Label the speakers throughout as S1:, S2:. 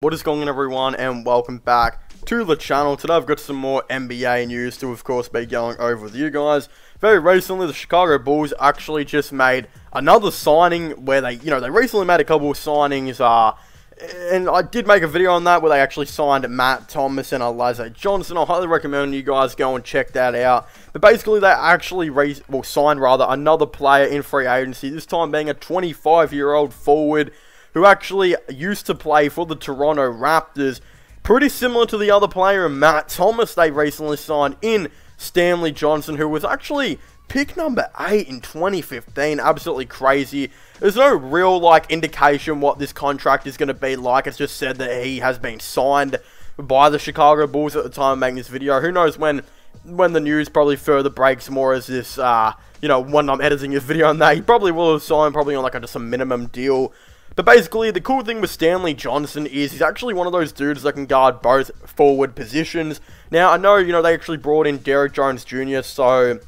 S1: What is going on everyone and welcome back to the channel. Today I've got some more NBA news to of course be going over with you guys. Very recently the Chicago Bulls actually just made another signing where they, you know, they recently made a couple of signings uh, and I did make a video on that where they actually signed Matt Thomas and Alize Johnson. I highly recommend you guys go and check that out. But basically, they actually well, signed rather another player in free agency. This time being a 25-year-old forward who actually used to play for the Toronto Raptors. Pretty similar to the other player, Matt Thomas, they recently signed in Stanley Johnson, who was actually pick number 8 in 2015. Absolutely crazy. There's no real, like, indication what this contract is going to be like. It's just said that he has been signed by the Chicago Bulls at the time of making this video. Who knows when when the news probably further breaks more as this, uh, you know, when I'm editing this video on that, he probably will have signed probably on, like, a, just a minimum deal but basically, the cool thing with Stanley Johnson is he's actually one of those dudes that can guard both forward positions. Now, I know, you know, they actually brought in Derrick Jones Jr., so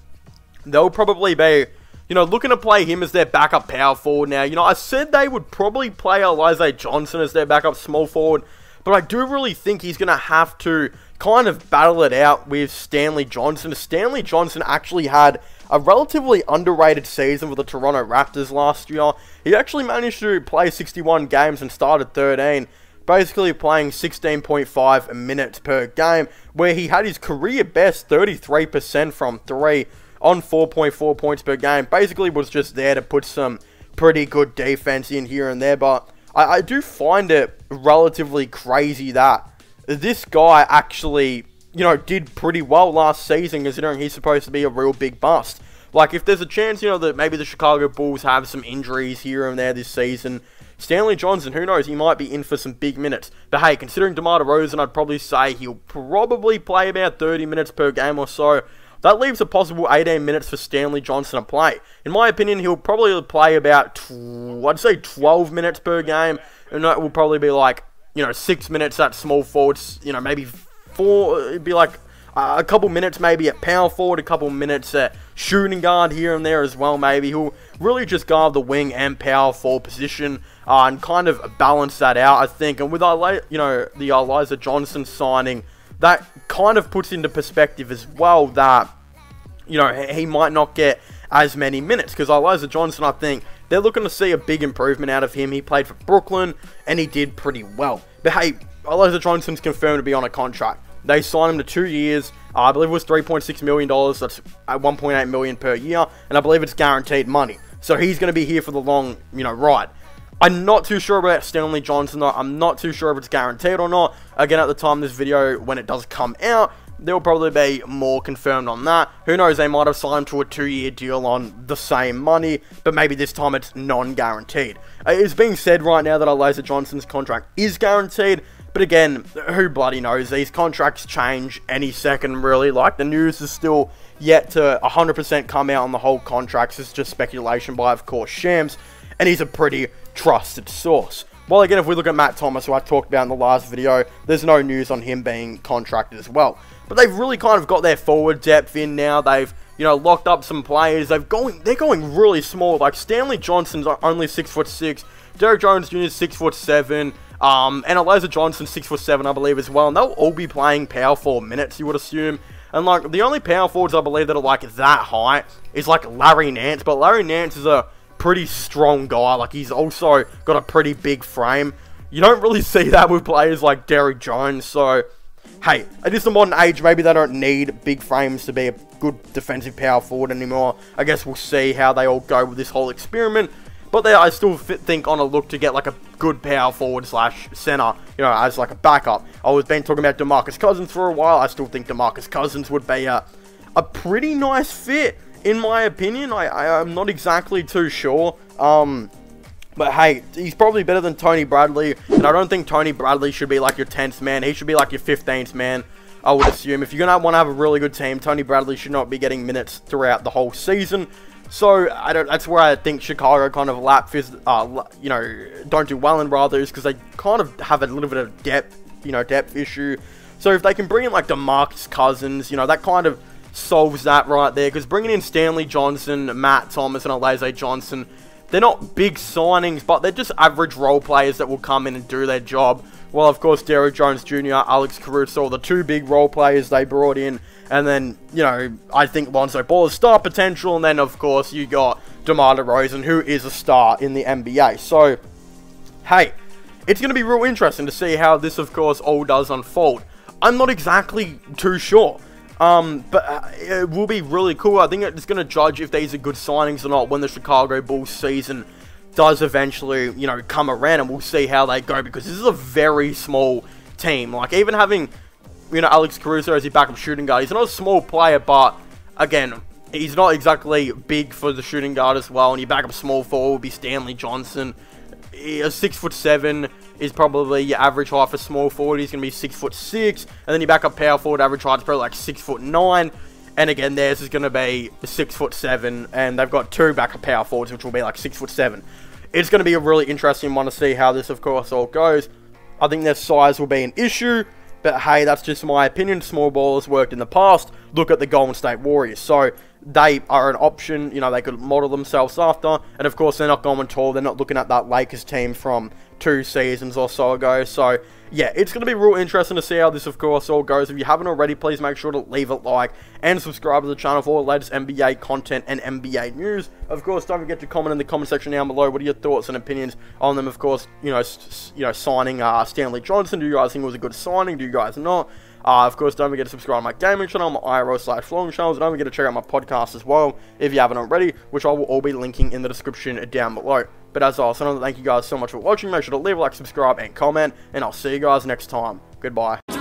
S1: they'll probably be, you know, looking to play him as their backup power forward. Now, you know, I said they would probably play Alize Johnson as their backup small forward, but I do really think he's going to have to kind of battle it out with Stanley Johnson. Stanley Johnson actually had a relatively underrated season with the Toronto Raptors last year. He actually managed to play 61 games and started 13, basically playing 16.5 minutes per game, where he had his career best 33% from 3 on 4.4 points per game. Basically was just there to put some pretty good defense in here and there, but I, I do find it relatively crazy that this guy actually you know, did pretty well last season considering he's supposed to be a real big bust. Like, if there's a chance, you know, that maybe the Chicago Bulls have some injuries here and there this season, Stanley Johnson, who knows, he might be in for some big minutes. But hey, considering DeMar DeRozan, I'd probably say he'll probably play about 30 minutes per game or so. That leaves a possible 18 minutes for Stanley Johnson to play. In my opinion, he'll probably play about, I'd say 12 minutes per game, and that will probably be like, you know, 6 minutes at small forwards, you know, maybe four, it'd be like uh, a couple minutes maybe at power forward, a couple minutes at shooting guard here and there as well maybe. He'll really just guard the wing and power forward position uh, and kind of balance that out, I think. And with, you know, the Alize Johnson signing, that kind of puts into perspective as well that, you know, he might not get as many minutes because Alize Johnson, I think, they're looking to see a big improvement out of him. He played for Brooklyn and he did pretty well. But hey, Alize Johnson's confirmed to be on a contract. They signed him to two years. Uh, I believe it was $3.6 million. That's at 1.8 million per year. And I believe it's guaranteed money. So he's going to be here for the long, you know, ride. I'm not too sure about Stanley Johnson, though. I'm not too sure if it's guaranteed or not. Again, at the time this video, when it does come out, there will probably be more confirmed on that. Who knows, they might have signed to a two-year deal on the same money, but maybe this time it's non-guaranteed. Uh, it's being said right now that Alize Johnson's contract is guaranteed, but again, who bloody knows? These contracts change any second, really. Like, the news is still yet to 100% come out on the whole contracts. It's just speculation by, of course, Shams. And he's a pretty trusted source. Well, again, if we look at Matt Thomas, who I talked about in the last video, there's no news on him being contracted as well. But they've really kind of got their forward depth in now. They've, you know, locked up some players. They've going, they're going really small. Like, Stanley Johnson's only 6'6". Derrick Jones Jr. is 6'7". Um, and Alize Johnson, 6 foot 7, I believe, as well. And they'll all be playing power forward minutes, you would assume. And, like, the only power forwards I believe that are, like, that high is, like, Larry Nance. But Larry Nance is a pretty strong guy. Like, he's also got a pretty big frame. You don't really see that with players like Derrick Jones. So, hey, is the modern age. Maybe they don't need big frames to be a good defensive power forward anymore. I guess we'll see how they all go with this whole experiment. But there, I still think on a look to get like a good power forward slash center, you know, as like a backup. I was been talking about DeMarcus Cousins for a while. I still think DeMarcus Cousins would be a, a pretty nice fit, in my opinion. I, I, am not exactly too sure. Um, but hey, he's probably better than Tony Bradley. And I don't think Tony Bradley should be like your 10th man. He should be like your 15th man. I would assume. If you're going to want to have a really good team, Tony Bradley should not be getting minutes throughout the whole season. So I don't. That's where I think Chicago kind of lap, uh, you know, don't do well in brothers because they kind of have a little bit of depth, you know, depth issue. So if they can bring in like DeMarcus Cousins, you know, that kind of solves that right there. Because bringing in Stanley Johnson, Matt Thomas, and Alize Johnson, they're not big signings, but they're just average role players that will come in and do their job Well, of course, Derrick Jones Jr., Alex Caruso, the two big role players they brought in. And then, you know, I think Lonzo Ball is star potential. And then, of course, you got DeMar DeRozan, who is a star in the NBA. So, hey, it's going to be real interesting to see how this, of course, all does unfold. I'm not exactly too sure. Um, but uh, it will be really cool. I think it's going to judge if these are good signings or not when the Chicago Bulls season does eventually, you know, come around and we'll see how they go because this is a very small team. Like, even having, you know, Alex Caruso as your backup shooting guard, he's not a small player, but again, he's not exactly big for the shooting guard as well. And your backup small forward will be Stanley Johnson. A six foot seven is probably your average height for small forward. He's going to be six foot six, and then your backup power forward average height is probably like six foot nine. And again, theirs is going to be six foot seven, and they've got two backup power forwards, which will be like six foot seven. It's going to be a really interesting one to see how this, of course, all goes. I think their size will be an issue, but hey, that's just my opinion. Small ball has worked in the past. Look at the Golden State Warriors. So they are an option, you know, they could model themselves after. And of course, they're not going tall. They're not looking at that Lakers team from two seasons or so ago. So, yeah, it's going to be real interesting to see how this, of course, all goes. If you haven't already, please make sure to leave a like and subscribe to the channel for all the latest NBA content and NBA news. Of course, don't forget to comment in the comment section down below. What are your thoughts and opinions on them? Of course, you know, you know, signing uh, Stanley Johnson. Do you guys think it was a good signing? Do you guys not? Uh, of course, don't forget to subscribe to my gaming channel, my IRO slash vlogging channels, and don't forget to check out my podcast as well, if you haven't already, which I will all be linking in the description down below. But as always, I want to thank you guys so much for watching, make sure to leave a like, subscribe, and comment, and I'll see you guys next time. Goodbye.